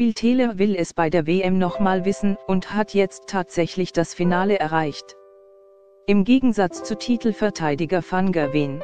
Viel Taylor will es bei der WM nochmal wissen und hat jetzt tatsächlich das Finale erreicht. Im Gegensatz zu Titelverteidiger Van Gerwen